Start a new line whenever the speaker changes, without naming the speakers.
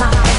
high.